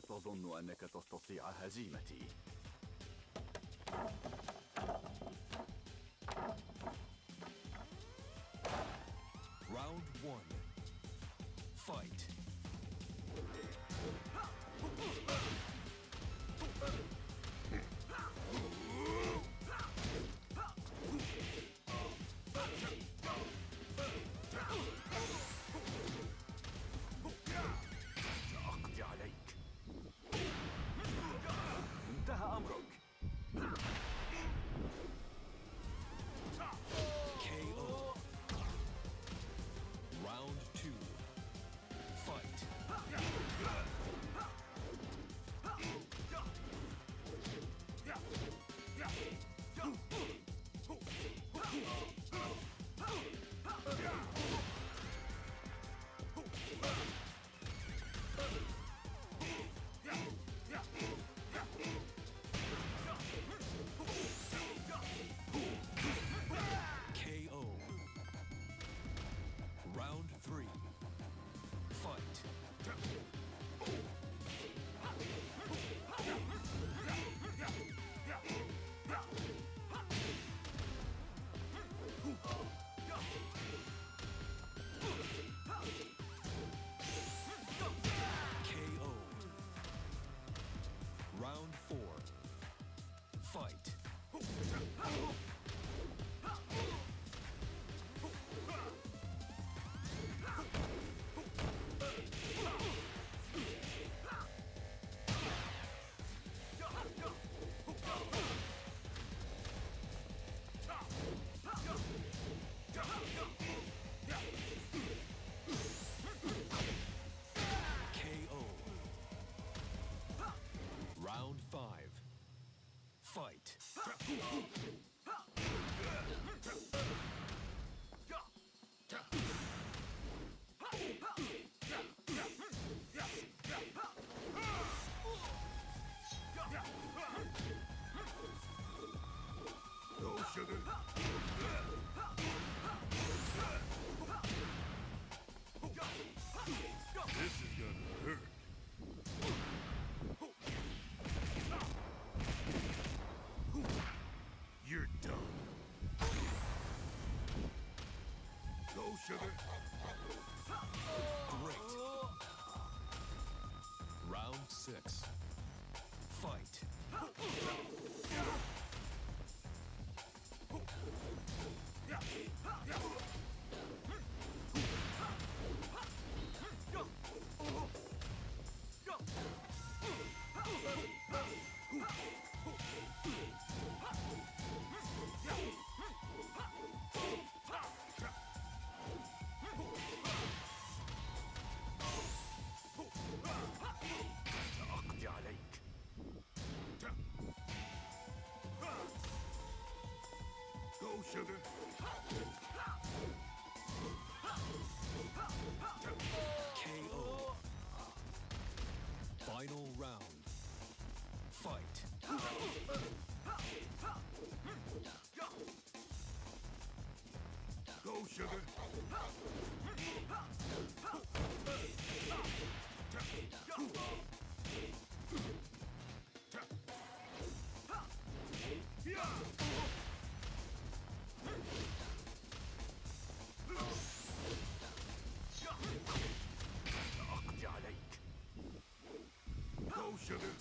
لا تظن أنك تستطيع هزيمتي Round one. Fight. fight! Hello, sugar. Great. Round six. KO. Final round. Fight. Go, sugar. other.